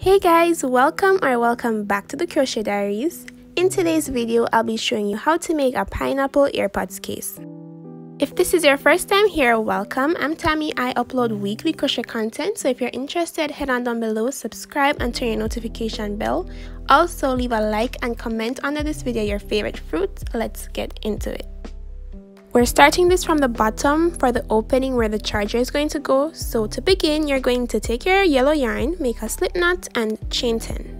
Hey guys, welcome or welcome back to the Crochet Diaries. In today's video, I'll be showing you how to make a pineapple AirPods case. If this is your first time here, welcome. I'm Tammy. I upload weekly crochet content, so if you're interested, head on down below, subscribe and turn your notification bell. Also, leave a like and comment under this video your favorite fruit. Let's get into it. We're starting this from the bottom for the opening where the charger is going to go. So to begin, you're going to take your yellow yarn, make a slip knot and chain 10.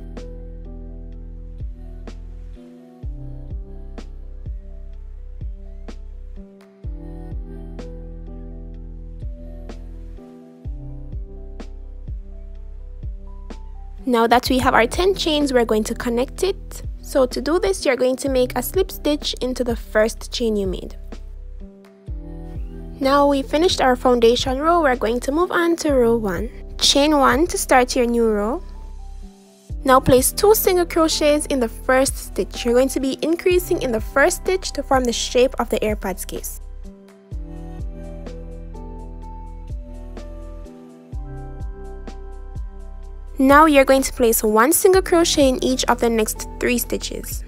Now that we have our 10 chains, we're going to connect it. So to do this, you're going to make a slip stitch into the first chain you made. Now we finished our foundation row, we're going to move on to row 1. Chain 1 to start your new row. Now place 2 single crochets in the first stitch. You're going to be increasing in the first stitch to form the shape of the AirPods case. Now you're going to place one single crochet in each of the next 3 stitches.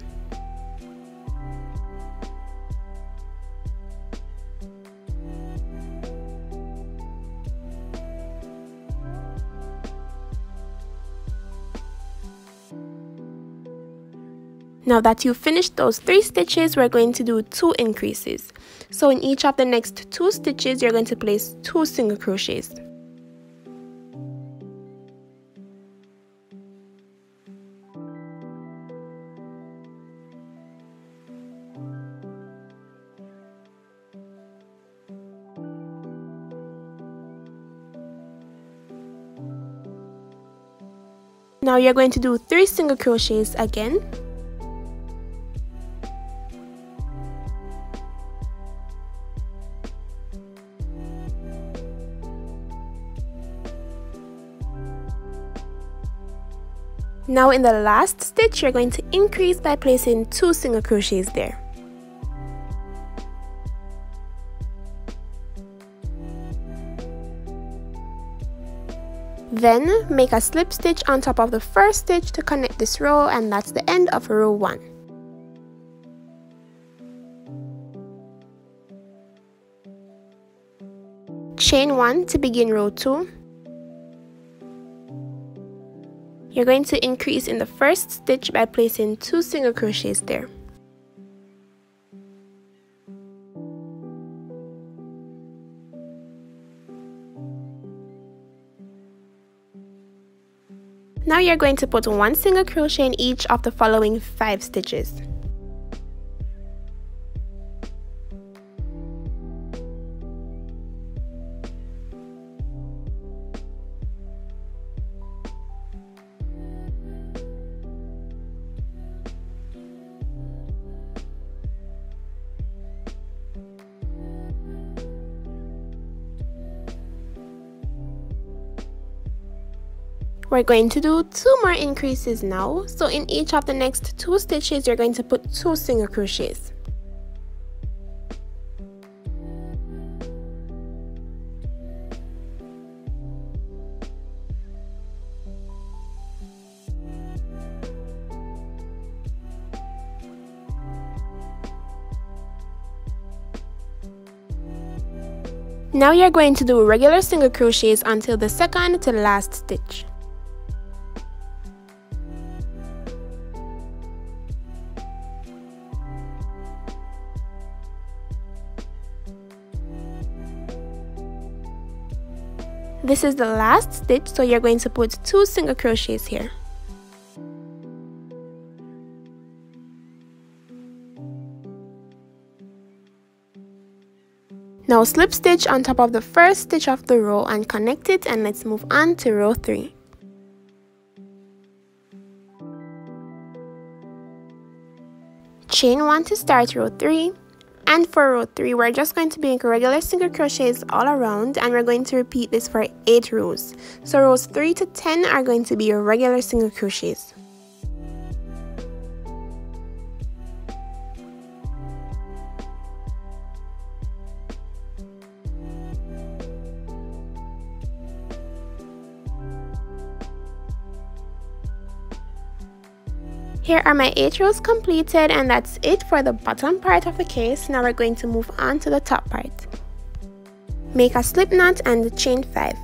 Now that you've finished those three stitches, we're going to do two increases. So in each of the next two stitches, you're going to place two single crochets. Now you're going to do three single crochets again Now in the last stitch, you're going to increase by placing two single crochets there. Then make a slip stitch on top of the first stitch to connect this row and that's the end of row 1. Chain 1 to begin row 2 You're going to increase in the first stitch by placing two single crochets there. Now you're going to put one single crochet in each of the following 5 stitches. We're going to do two more increases now. So in each of the next two stitches, you're going to put two single crochets. Now you're going to do regular single crochets until the second to last stitch. This is the last stitch, so you're going to put two single crochets here. Now slip stitch on top of the first stitch of the row and connect it and let's move on to row 3. Chain 1 to start row 3 and for row 3, we're just going to make regular single crochets all around and we're going to repeat this for 8 rows. So rows 3 to 10 are going to be your regular single crochets. Here are my 8 rows completed and that's it for the bottom part of the case. Now we're going to move on to the top part. Make a slip knot and chain 5.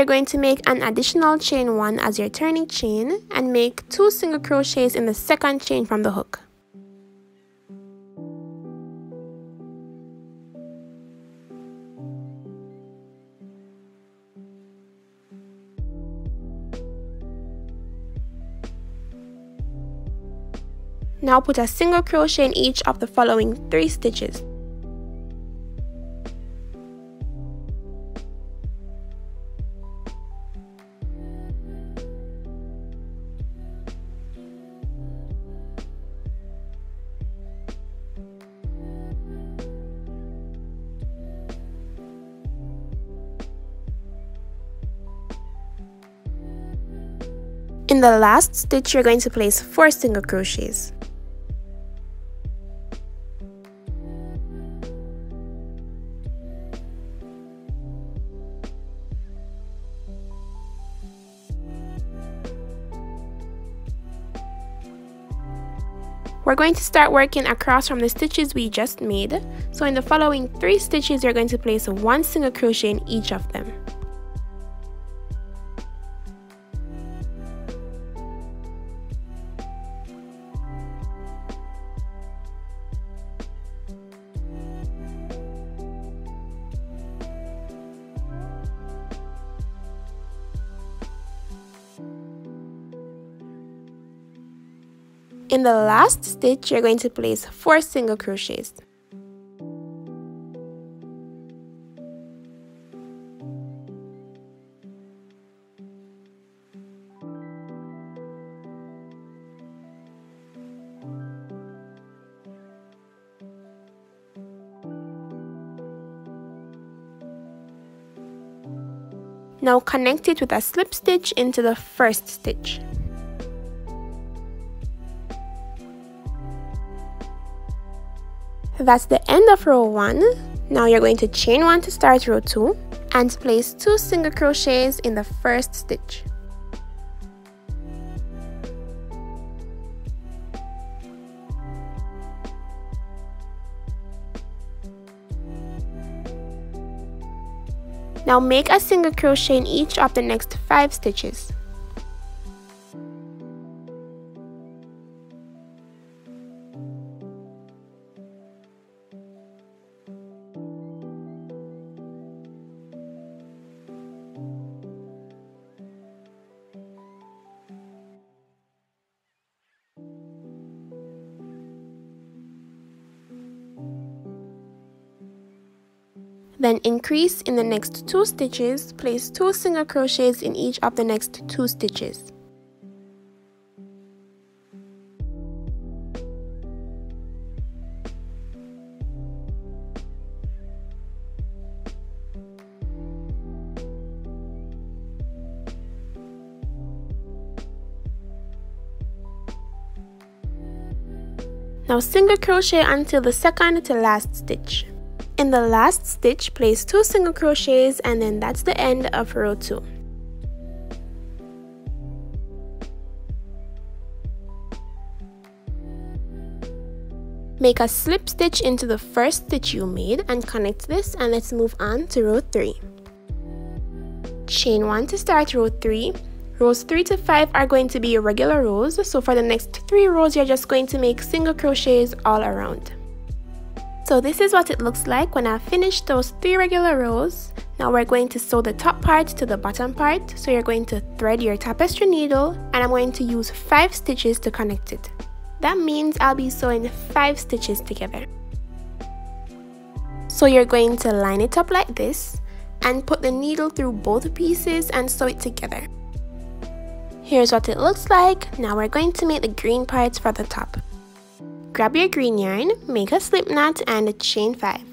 You're going to make an additional chain 1 as your turning chain and make 2 single crochets in the second chain from the hook. Now put a single crochet in each of the following 3 stitches. In the last stitch, you're going to place 4 single crochets. We're going to start working across from the stitches we just made. So in the following 3 stitches, you're going to place 1 single crochet in each of them. In the last stitch, you're going to place 4 single crochets. Now connect it with a slip stitch into the first stitch. That's the end of row 1. Now you're going to chain 1 to start row 2 and place 2 single crochets in the first stitch. Now make a single crochet in each of the next 5 stitches. Then increase in the next 2 stitches, place 2 single crochets in each of the next 2 stitches. Now single crochet until the second to last stitch. In the last stitch, place 2 single crochets and then that's the end of row 2. Make a slip stitch into the first stitch you made and connect this and let's move on to row 3. Chain 1 to start row 3. Rows 3 to 5 are going to be regular rows, so for the next 3 rows you're just going to make single crochets all around. So this is what it looks like when I've finished those three regular rows. Now we're going to sew the top part to the bottom part. So you're going to thread your tapestry needle and I'm going to use 5 stitches to connect it. That means I'll be sewing 5 stitches together. So you're going to line it up like this and put the needle through both pieces and sew it together. Here's what it looks like. Now we're going to make the green parts for the top. Grab your green yarn, make a slip knot and chain 5.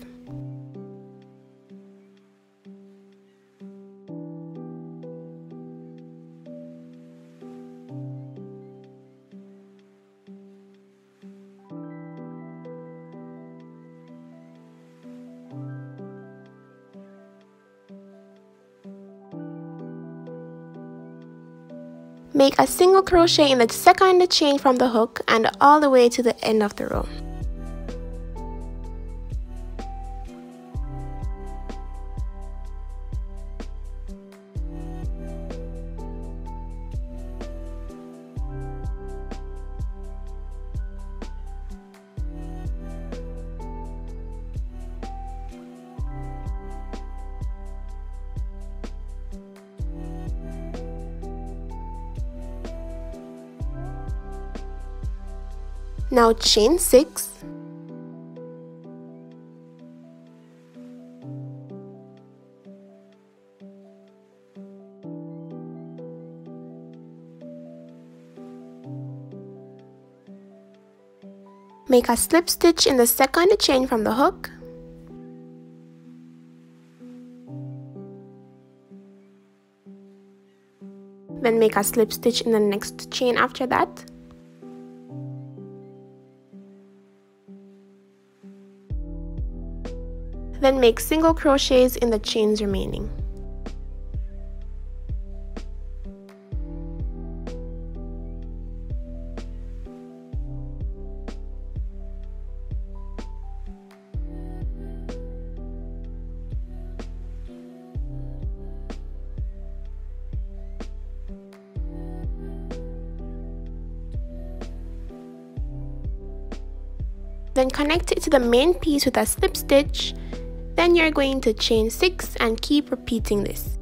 Make a single crochet in the second chain from the hook and all the way to the end of the row. Now chain 6 Make a slip stitch in the second chain from the hook. Then make a slip stitch in the next chain after that Then make single crochets in the chains remaining. Then connect it to the main piece with a slip stitch then you're going to chain 6 and keep repeating this.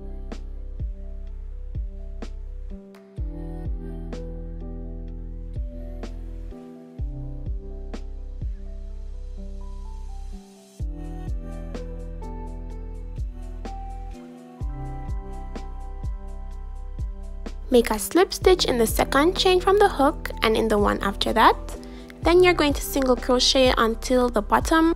Make a slip stitch in the second chain from the hook and in the one after that. Then you're going to single crochet until the bottom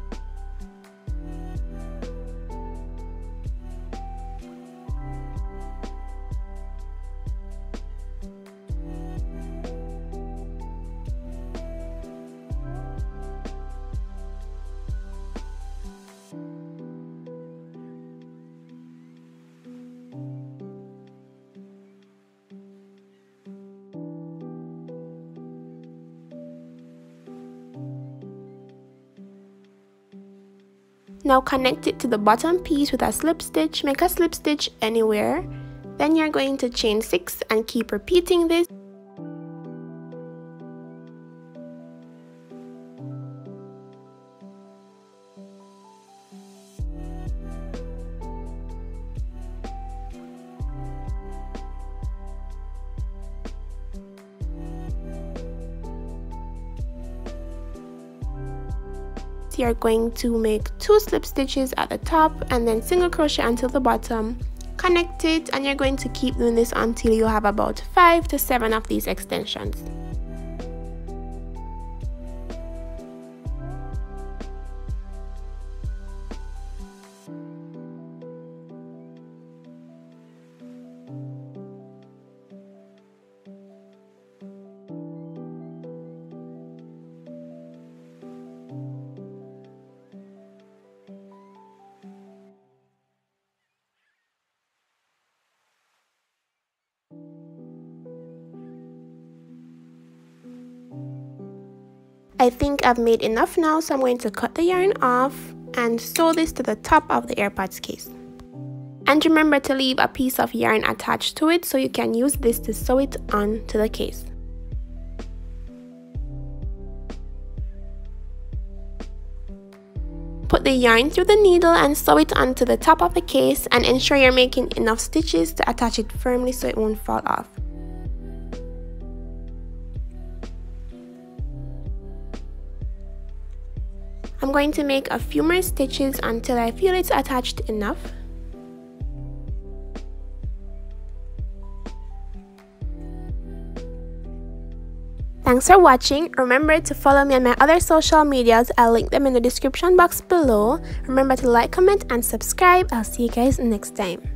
Now connect it to the bottom piece with a slip stitch, make a slip stitch anywhere. Then you're going to chain 6 and keep repeating this you're going to make two slip stitches at the top and then single crochet until the bottom. Connect it and you're going to keep doing this until you have about five to seven of these extensions I think I've made enough now so I'm going to cut the yarn off and sew this to the top of the AirPods case. And remember to leave a piece of yarn attached to it so you can use this to sew it onto the case. Put the yarn through the needle and sew it onto the top of the case and ensure you're making enough stitches to attach it firmly so it won't fall off. I'm going to make a few more stitches until I feel it's attached enough. Thanks for watching. Remember to follow me on my other social medias. I'll link them in the description box below. Remember to like, comment, and subscribe. I'll see you guys next time.